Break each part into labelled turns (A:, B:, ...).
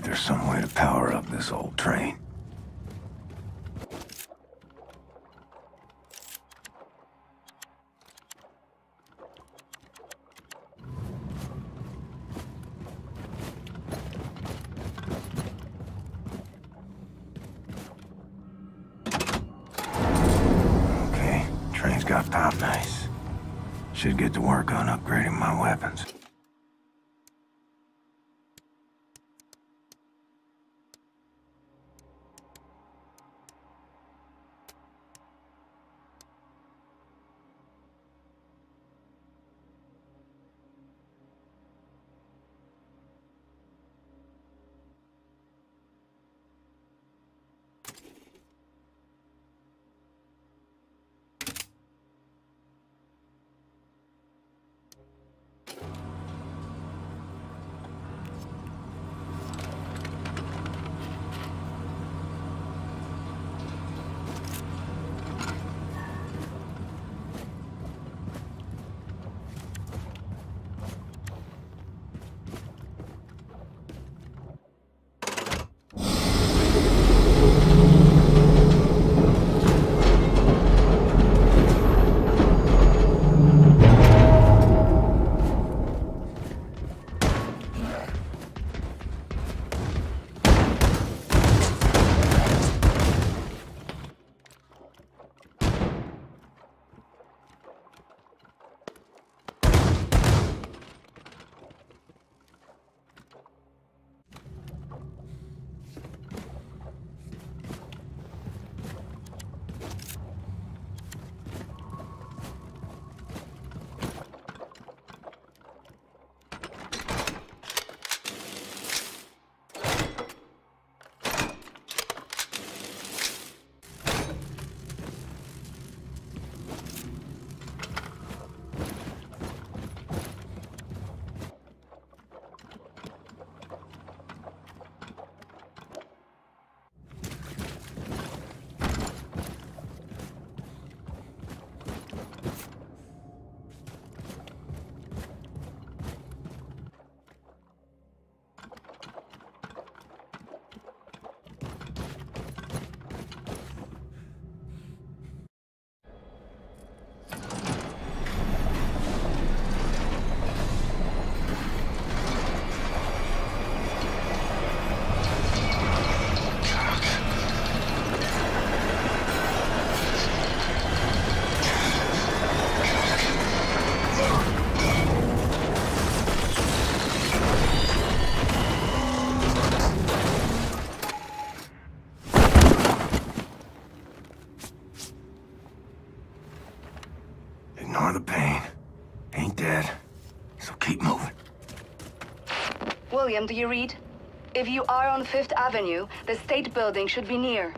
A: if there's some way to power up this old train. Okay, train's got power nice. Should get to work on upgrading my weapons.
B: Do you read? If you are on Fifth Avenue, the State Building should be near.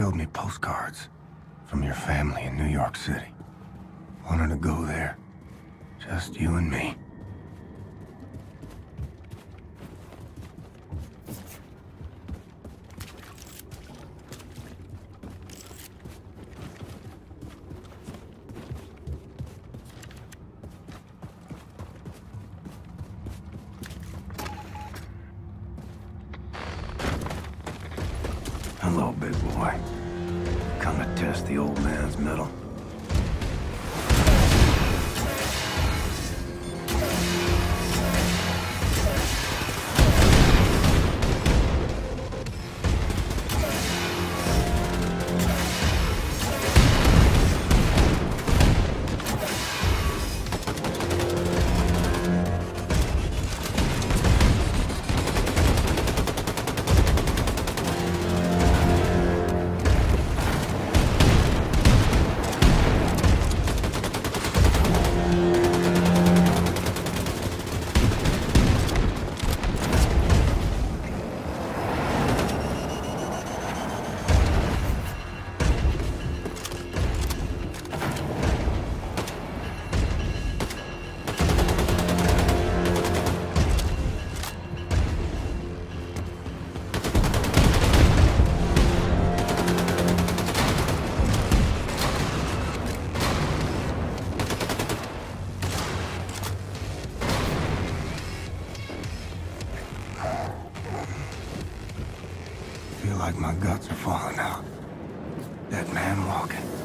A: Showed me postcards from your family in New York City. Wanted to go there. Just you and me. Like my guts are falling out. That man walking.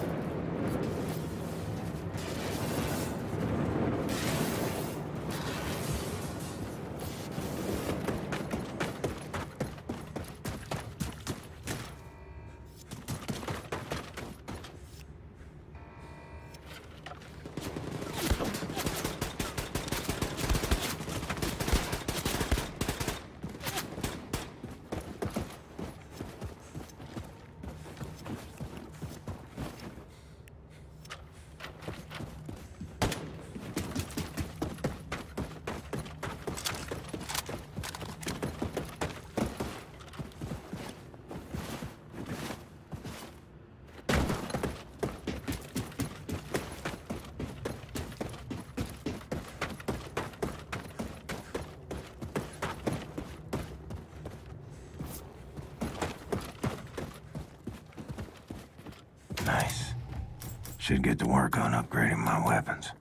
A: Should get to work on upgrading my weapons.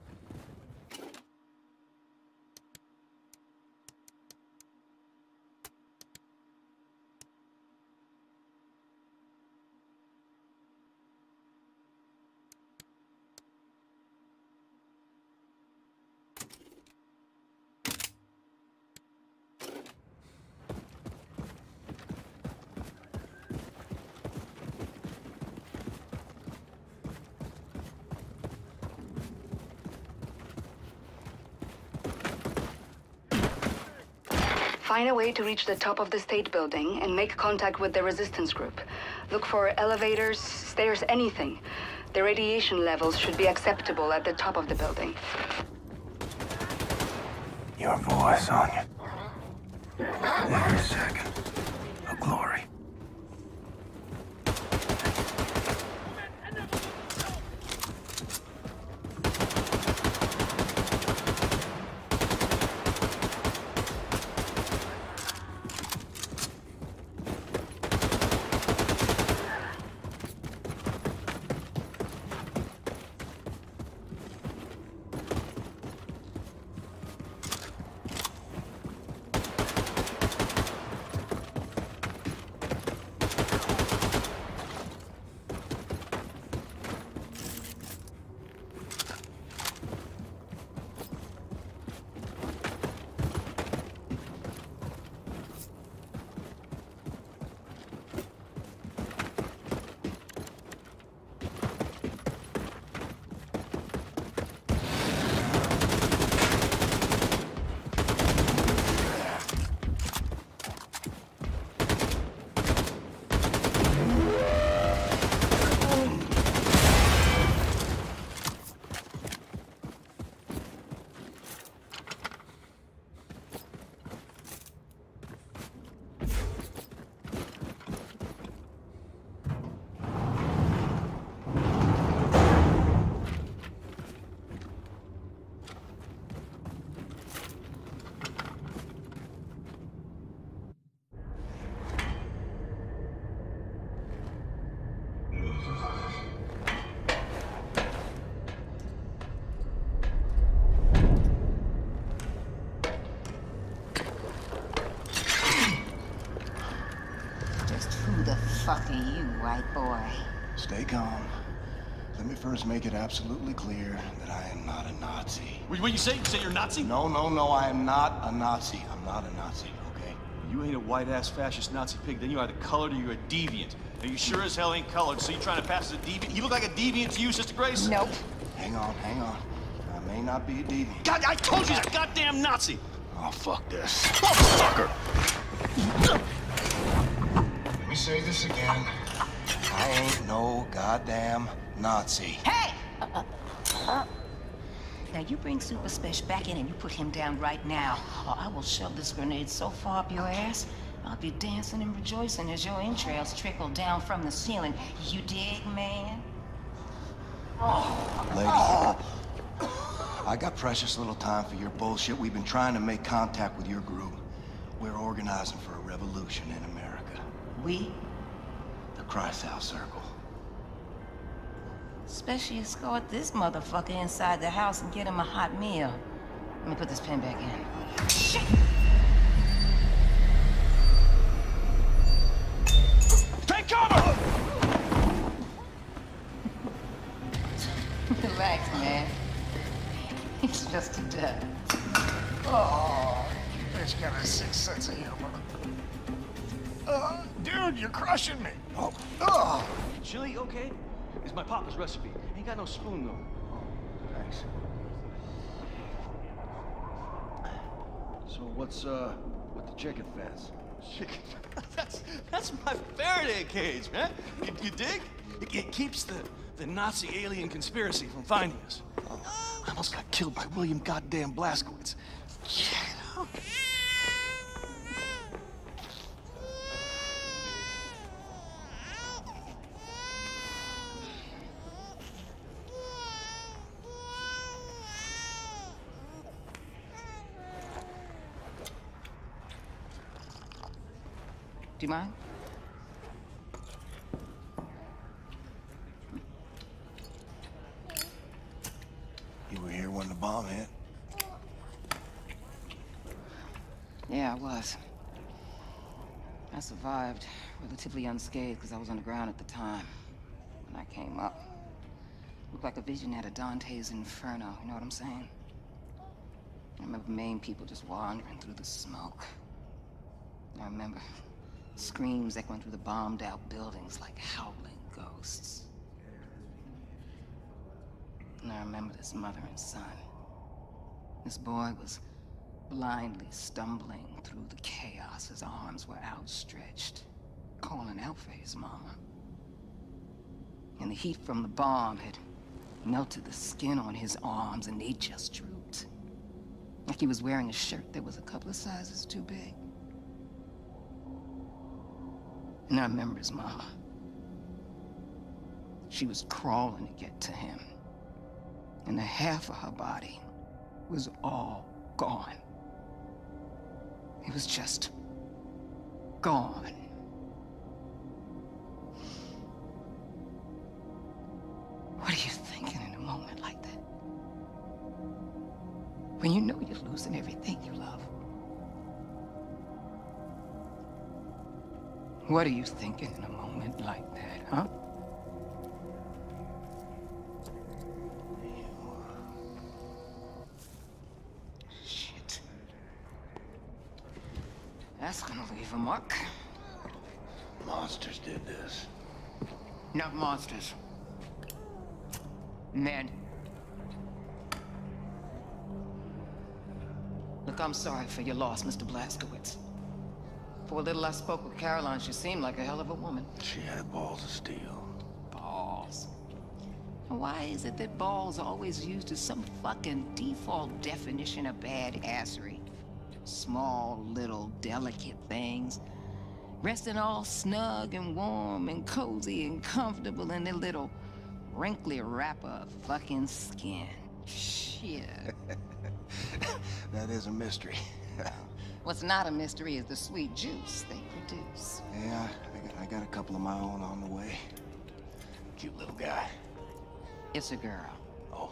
B: Find a way to reach the top of the state building and make contact with the resistance group. Look for elevators, stairs, anything. The radiation levels should be acceptable at the top of the building.
A: Your voice, Anya. Every second.
C: Boy?
D: Stay calm. Let me first make it absolutely clear that I am not a Nazi.
E: What what you say? You say you're Nazi?
D: No, no, no, I am not a Nazi. I'm not a Nazi, okay?
E: You ain't a white-ass fascist Nazi pig, then you're either colored or you're a deviant. Now you sure as hell ain't colored, so you trying to pass as a deviant? You look like a deviant to you, Sister Grace?
C: Nope.
D: Hang on, hang on. I may not be a deviant.
E: God, I told you he's a goddamn Nazi!
D: Oh, fuck this.
E: Motherfucker!
D: Let me say this again. I ain't no goddamn Nazi.
C: Hey! Uh, uh, uh. Now you bring Super Spesh back in and you put him down right now, or I will shove this grenade so far up your ass, I'll be dancing and rejoicing as your entrails trickle down from the ceiling. You dig, man?
D: Lady, I got precious little time for your bullshit. We've been trying to make contact with your group. We're organizing for a revolution in America.
C: We,
D: The Kreisau Circle.
C: especially escort this motherfucker inside the house and get him a hot meal. Let me put this pen back in. Shit!
E: Take cover!
C: Relax, man. It's just a duck.
F: Oh, you bitch got a sixth sense of humor. Uh, dude, you're crushing me. Oh, oh.
E: Chili, okay? It's my papa's recipe. Ain't got no spoon, though.
D: Oh, Thanks.
G: So what's uh with the chicken fence?
E: Chicken. that's, that's my Faraday cage, man. You, you dig? It, it keeps the, the Nazi alien conspiracy from finding us. I almost got killed by William goddamn Blazkowicz. Yeah.
C: You mind? You were here when the bomb hit. Yeah, I was. I survived relatively unscathed because I was on the ground at the time. When I came up, looked like a vision out of Dante's Inferno, you know what I'm saying? I remember Maine people just wandering through the smoke. I remember screams echoing through the bombed-out buildings like howling ghosts. And I remember this mother and son. This boy was blindly stumbling through the chaos. His arms were outstretched, calling out for his mama. And the heat from the bomb had melted the skin on his arms, and they just drooped. Like he was wearing a shirt that was a couple of sizes too big. And I remember his mama. She was crawling to get to him. And the half of her body was all gone. It was just gone. What are you thinking in a moment like that? When you know you're losing everything you love. What are you thinking in a moment like that, huh? Shit. That's gonna leave a mark.
A: Monsters did this.
C: Not monsters. Men. Look, I'm sorry for your loss, Mr. Blazkowicz. For a little I spoke with Caroline, she seemed like a hell of a woman.
A: She had balls of steel.
C: Balls. Why is it that balls are always used as some fucking default definition of badassery? Small, little, delicate things. Resting all snug and warm and cozy and comfortable in their little wrinkly wrapper of fucking skin. Shit.
D: That is a mystery.
C: What's not a mystery is the sweet juice they produce.
D: yeah, I got, I got a couple of my own on the way. Cute little guy.
C: It's a girl.
D: Oh,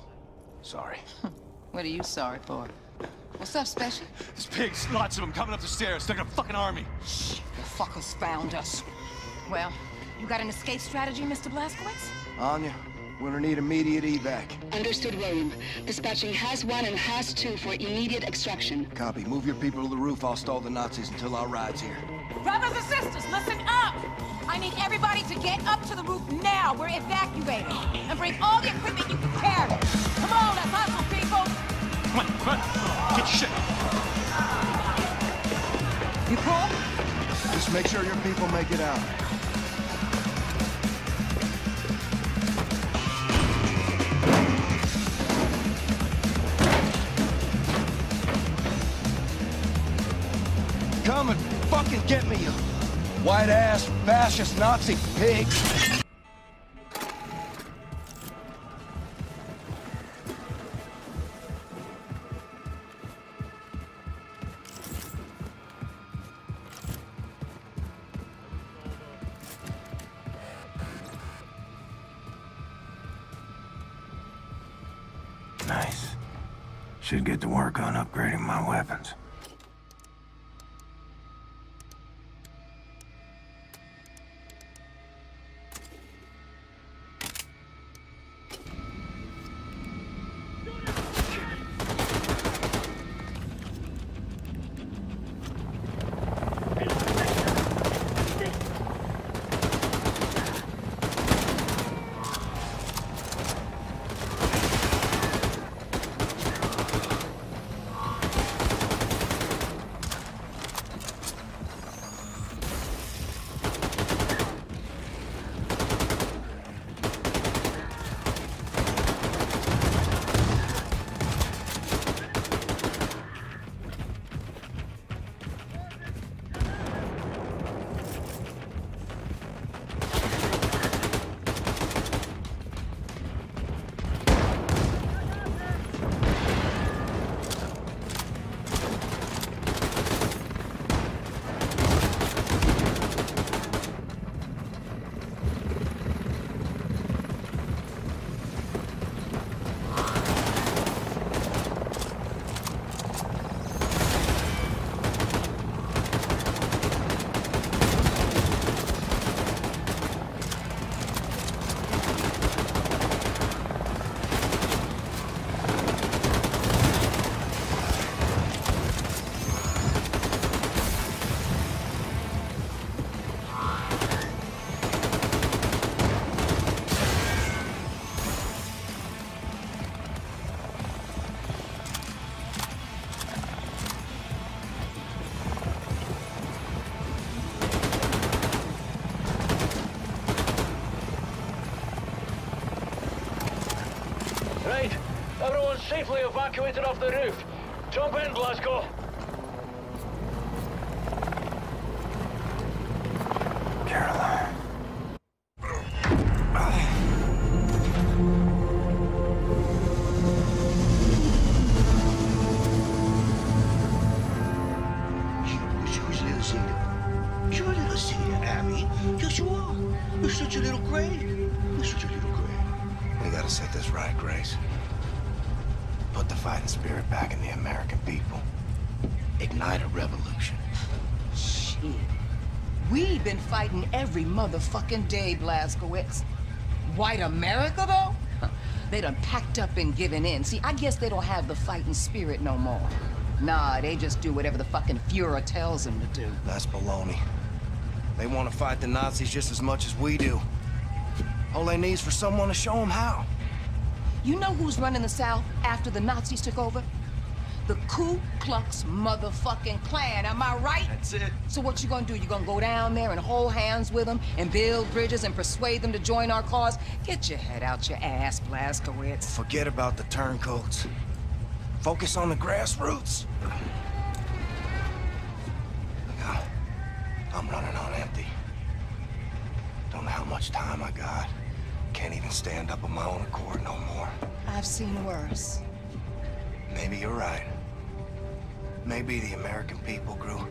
D: sorry.
C: What are you sorry for? What's up, Spesh?
E: There's pigs, lots of them coming up the stairs. They're like a fucking army.
C: Shh, the fuckers found us. Well, you got an escape strategy, Mr. Blazkowicz?
D: Anya, we're gonna need immediate evac.
B: Understood, William. Dispatching has one and has two for immediate extraction.
D: Copy. Move your people to the roof. I'll stall the Nazis until our ride's here.
H: Brothers and sisters, listen up! I need everybody to get up to the roof now. We're evacuating. And bring all the equipment you can carry. Come on, let's hustle, people!
E: Come on, come on. Get your shit.
H: You cool?
D: Just make sure your people make it out. Fucking get me, you white-ass fascist Nazi pig.
A: Nice. Should get to work on upgrading my.
I: Safely evacuated off the roof. Jump in, Blasco.
C: Shit. We've been fighting every motherfucking day, Blazkowicz. White America, though? They done packed up and given in. See, I guess they don't have the fighting spirit no more. Nah, they just do whatever the fucking Fuhrer tells them to do.
D: That's baloney. They want to fight the Nazis just as much as we do. All they need is for someone to show them how.
C: You know who's running the South after the Nazis took over? The Ku Klux motherfucking Klan, am I right?
E: That's it.
C: So what you gonna do? You gonna go down there and hold hands with them and build bridges and persuade them to join our cause? Get your head out your ass, Blazkowicz.
D: Forget about the turncoats. Focus on the grassroots. Now, I'm running on empty. Don't know how much time I got. Can't even stand up on my own accord no more.
C: I've seen worse.
D: Maybe you're right. Maybe the American people grew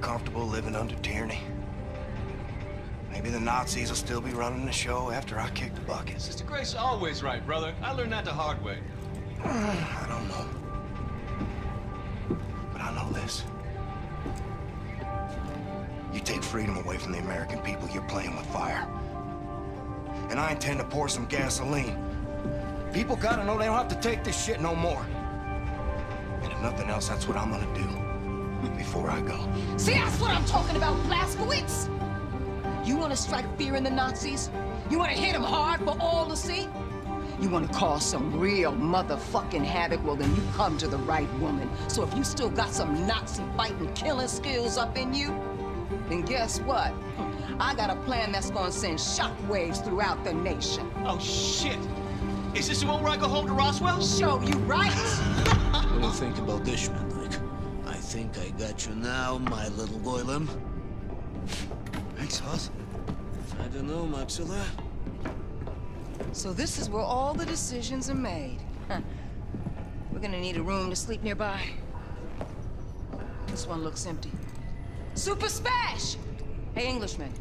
D: comfortable living under tyranny. Maybe the Nazis will still be running the show after I kick the bucket.
E: Sister Grace always right, brother. I learned that the hard way.
D: I don't know. But I know this. You take freedom away from the American people, you're playing with fire. And I intend to pour some gasoline. People gotta know they don't have to take this shit no more. And if nothing else, that's what I'm gonna do before I go.
C: See, that's what I'm talking about, Blazkowicz! You want to strike fear in the Nazis? You want to hit them hard for all to see? You want to cause some real motherfucking havoc? Well, then you come to the right woman. So if you still got some Nazi fighting, killing skills up in you, then guess what? I got a plan that's gonna send shockwaves throughout the nation.
E: Oh, shit. Is this the one where I go home to Roswell?
C: Show you right?
J: What do you think about this, Mendlik? I think I got you now, my little Goylem.
E: Thanks, Hoss.
J: I don't know, Maxilla.
C: So this is where all the decisions are made. Huh. We're gonna need a room to sleep nearby. This one looks empty. Super Smash! Hey, Englishman.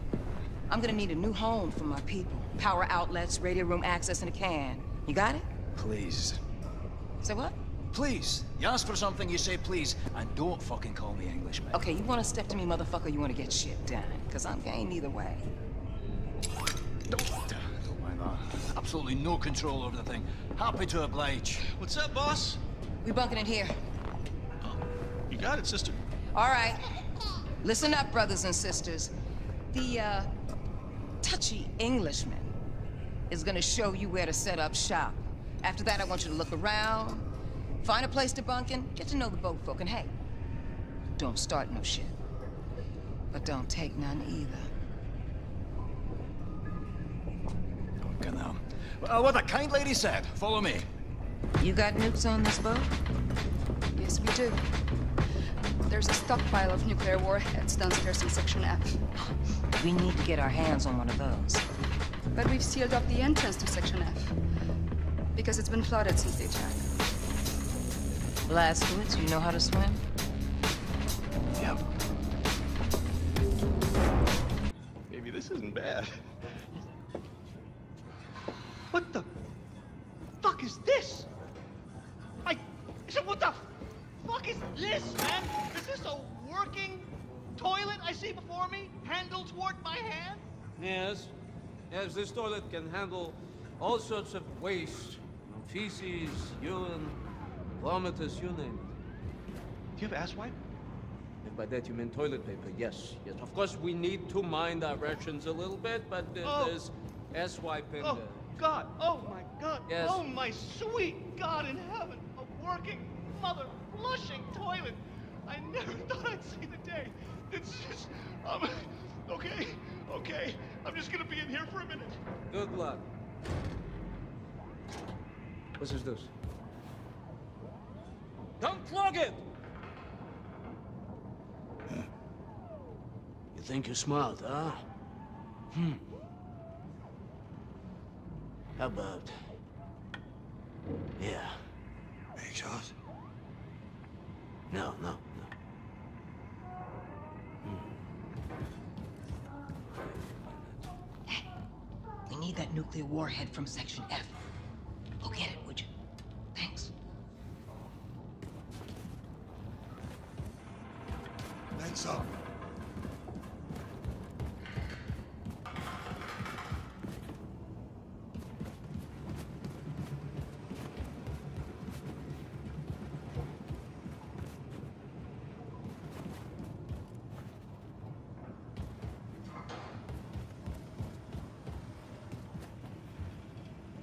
C: I'm gonna need a new home for my people. Power outlets, radio room access, and a can. You got it?
E: Please.
C: Say what?
E: Please. You ask for something, you say please, and don't fucking call me Englishman.
C: Okay, you wanna step to me, motherfucker, you wanna get shit done. Cause I'm game either way.
E: Don't, don't mind that. Absolutely no control over the thing. Happy to oblige. What's up, boss?
C: We bunking it here.
E: You got it, sister.
C: All right. Listen up, brothers and sisters. The, uh, touchy Englishman is gonna show you where to set up shop. After that, I want you to look around, find a place to bunk in, get to know the boat folk, and hey, don't start no shit. But don't take none either.
E: Okay, now. Uh, what the kind lady said. Follow me.
C: You got nukes on this boat?
B: Yes, we do. There's a stockpile of nuclear warheads downstairs in Section F.
C: We need to get our hands on one of those.
B: But we've sealed off the entrance to Section F. Because it's been flooded since the attack.
C: Blazkowicz, you know how to swim?
A: Yep.
E: Maybe this isn't bad.
K: All sorts of waste. Feces, urine, vomitus, you name it.
E: Do you have ass wipe?
K: And by that you mean toilet paper, yes. Yes. Of course, we need to mind our rations a little bit, but uh,
E: Oh.
K: there's ass wipe and...
E: Oh, God. Oh, my God.
K: Yes.
E: Oh, my sweet God in heaven. A working, mother, flushing toilet. I never thought I'd see the day. It's just, um, okay, okay. I'm just gonna be in here for a minute.
K: Good luck. What is this? Don't clog it! You think you're smart, huh? Hmm. How about... Yeah.
D: Big shot?
K: No, no,
C: nuclear warhead from Section F.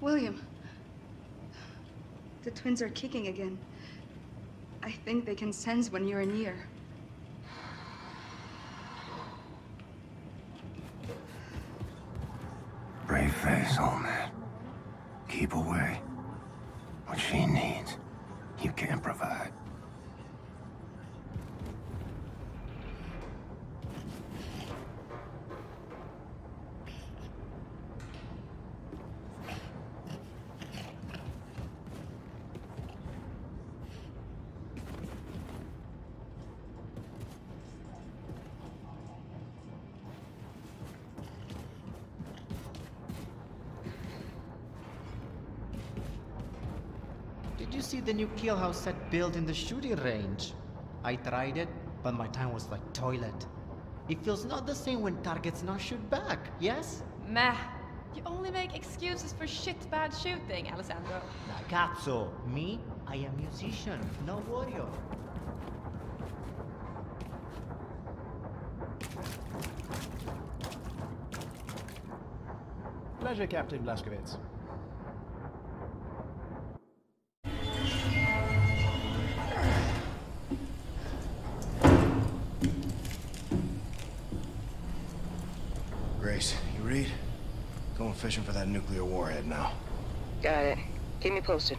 B: William. The twins are kicking again. I think they can sense when you're near.
A: Brave face, old
L: the new kill house set built in the shooting range? I tried it, but my time was like toilet. It feels not the same when targets not shoot back, yes?
M: Meh. You only make excuses for shit bad shooting, Alessandro.
L: Ragazzo, me, I am musician, no warrior.
N: Pleasure, Captain Blazkowicz.
D: Fishing for that nuclear warhead now.
C: Got it. Keep me posted.